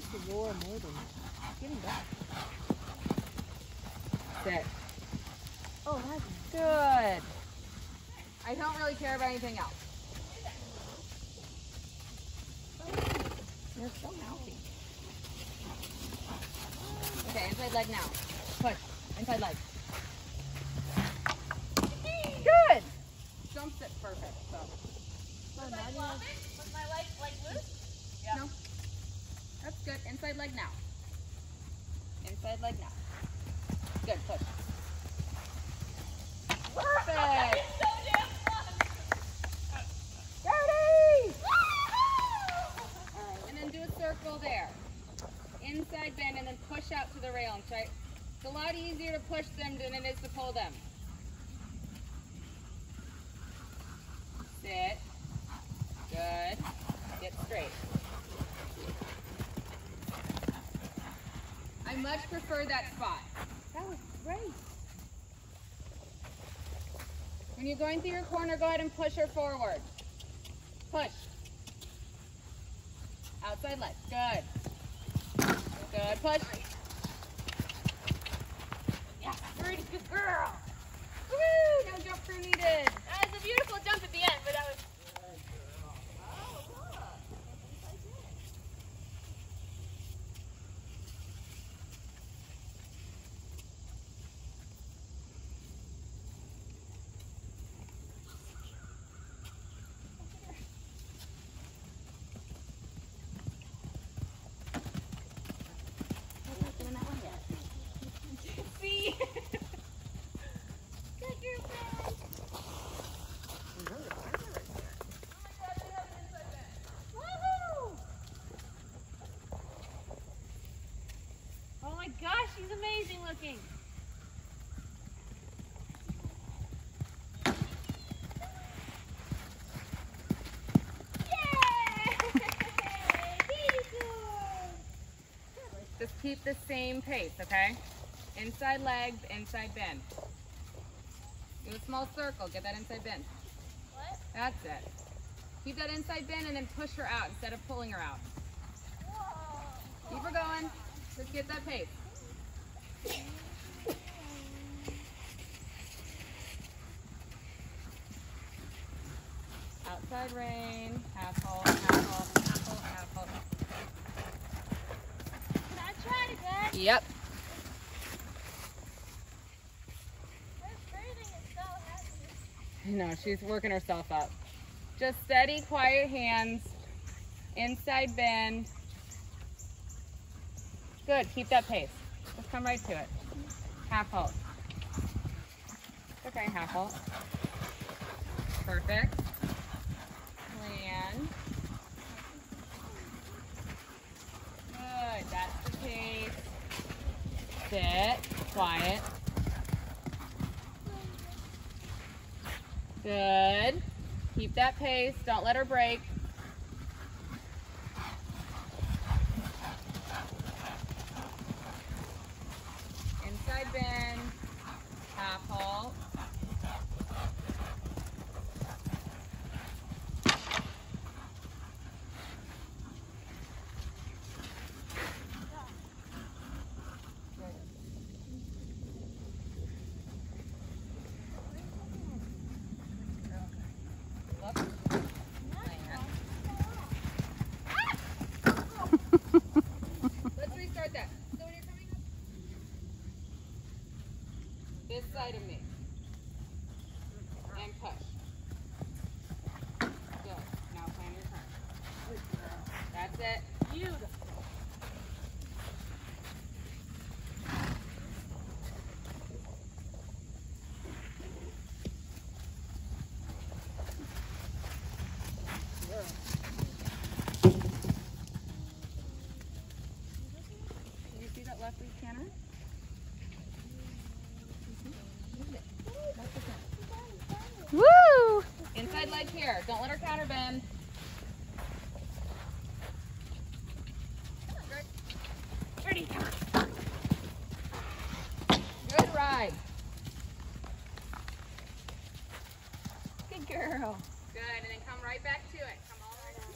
four more than getting back. Sit. Oh, that's Good. I don't really care about anything else. You're so mouthy. Okay, inside leg now. Push. Inside leg. Good. Jumps it perfect. So. Was I my leg like loose? Yeah. No. Good. Inside leg now. Inside leg now. Good. Push. Perfect. Fun. Alright, and then do a circle there. Inside bend and then push out to the railing. Try. It's a lot easier to push them than it is to pull them. Sit. Good. Get straight. Much prefer that spot. That was great. When you're going through your corner, go ahead and push her forward. Push. Outside leg. Good. Good. Push. Yeah, pretty good girl. Woo! No jump through needed. That was a beautiful jump at the end, but that was. Amazing looking. Yay! Very good. Just keep the same pace, okay? Inside leg, inside bend. Do a small circle. Get that inside bend. What? That's it. Keep that inside bend and then push her out instead of pulling her out. Whoa. Keep her going. Just get that pace. Outside rein, half halt, half halt, half halt, half halt. Can I try it again? Yep. Her breathing is so heavy. No, she's working herself up. Just steady, quiet hands. Inside bend. Good. Keep that pace. Just come right to it. Half halt. Okay, half halt. Perfect. Good. That's the pace. Sit. Quiet. Good. Keep that pace. Don't let her break. Inside bend. Half halt. Look. Land. Let's restart that. So when you're coming up, this side of me, here. Don't let her counter bend. Come on, Greg. Ready. Good ride. Good girl. Good, and then come right back to it. Come all the way down.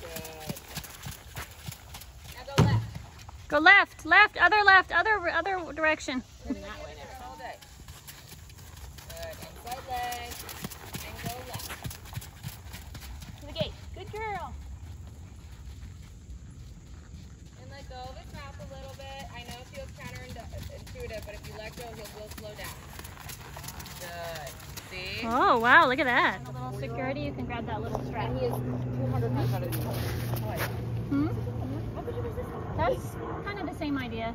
Good. Now go left. Go left, left, other left, other other direction. Oh wow, look at that. A little security, you can grab that little strap. And he is 200 pounds out of the Hmm? That's kind of the same idea.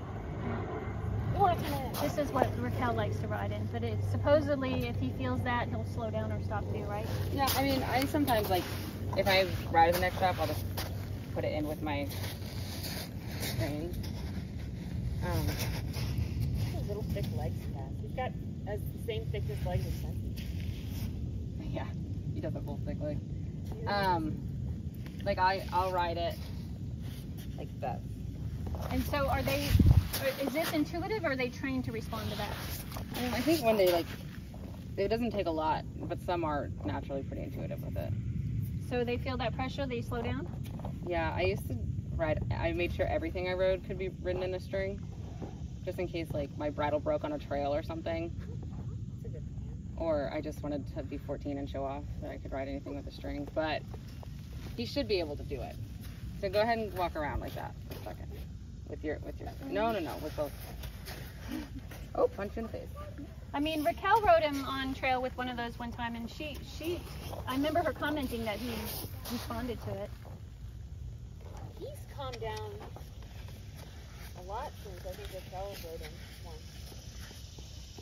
This is what Raquel likes to ride in, but it's supposedly if he feels that, he'll slow down or stop too, right? Yeah, I mean, I sometimes like, if I ride to the next stop, I'll just put it in with my reins. Um, little thick legs he has. He's got as the same thickness legs as Sensi. yeah, he does a full thick leg. Um, like I, I'll ride it like that. And so are they, is this intuitive or are they trained to respond to that? I think when they like, it doesn't take a lot, but some are naturally pretty intuitive with it. So they feel that pressure, they slow down? Yeah, I used to ride. I made sure everything I rode could be ridden in a string, just in case like my bridle broke on a trail or something. That's a good plan. Or I just wanted to be 14 and show off that I could ride anything with a string. But he should be able to do it. So go ahead and walk around like that for a second. With your, with your, no, no, no, with both. Oh, punch in the face. I mean, Raquel rode him on trail with one of those one time, and she, she, I remember her commenting that he responded to it. He's calmed down a lot since I think Raquel rode him once.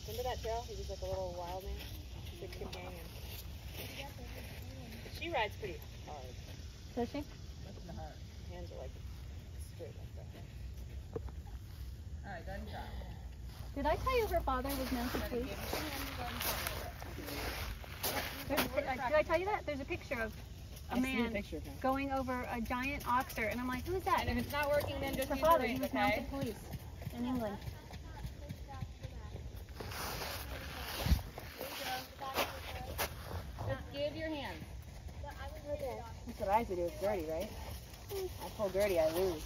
Remember that trail? He was like a little wild man. Big kid gang. She rides pretty hard. Does she? Hands are like straight like that. All right, go ahead. Did I tell you her father was mounted police? There's a pi- uh, Did I tell you that? There's a picture of a I see a man picture of going over a giant oxer, and I'm like, who is that? And if it's not working, then just her father. the He was okay? mounted police in England. Just give your hands. That's what I have to do with Gertie, right? I pull Gertie, I lose.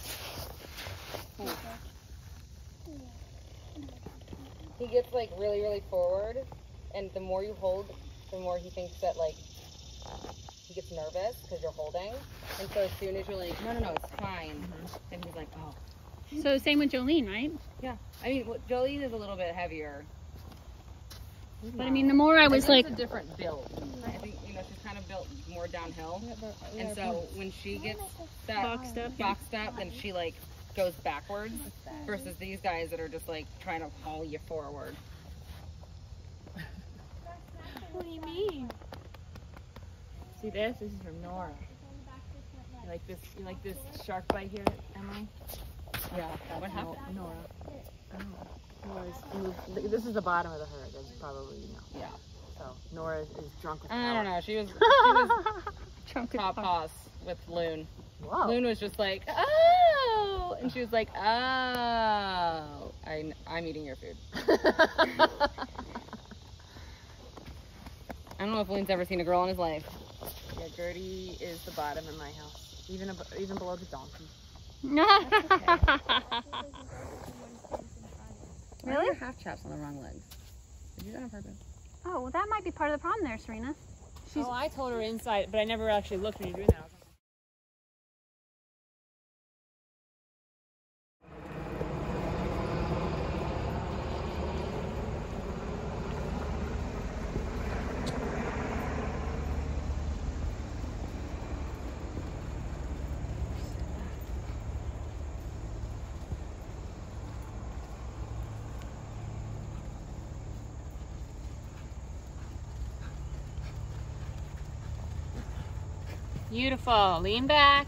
He gets like really, really forward, and the more you hold, the more he thinks that like he gets nervous because you're holding. And so as soon as you're like, no, no, no, it's fine, then he's like, oh. So same with Jolene, right? Yeah. I mean, well, Jolene is a little bit heavier. But I mean, the more I was think like, a different build. I think you know she's kind of built more downhill, and so when she gets that Boxed up, yeah. boxed up, then she like goes backwards. Versus these guys that are just like trying to haul you forward. What do you mean? See this? This is from Nora. You like this? You like this shark bite here, Emily? Yeah. That's What happened? No- Nora. Nora's moved. This is the bottom of the herd, as probably you know. Yeah. So Nora is, drunk with I don't know. She was she was Trunk is top far. with Loon. Whoa. Loon was just like, oh, and she was like, oh, I, I'm eating your food. I don't know if Loon's ever seen a girl in his life. yeah, Gertie is the bottom in my house, even ab- even below the donkey. Really? Your half chaps on the wrong legs. Did you do that on purpose? oh, well, that might be part of the problem there, Serena. Oh, She's oh, I told her inside, but I never actually looked when you were doing that. Beautiful. Lean back.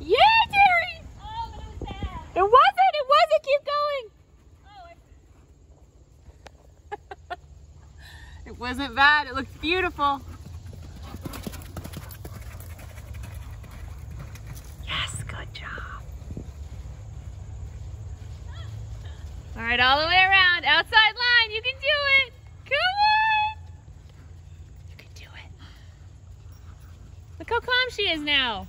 Yeah, Terry. Oh, but it was bad. It wasn't. It wasn't. Keep going. it wasn't bad. It looked beautiful. Yes, good job. All right, all the way around. Outside line. You can do it. Come calm she is now.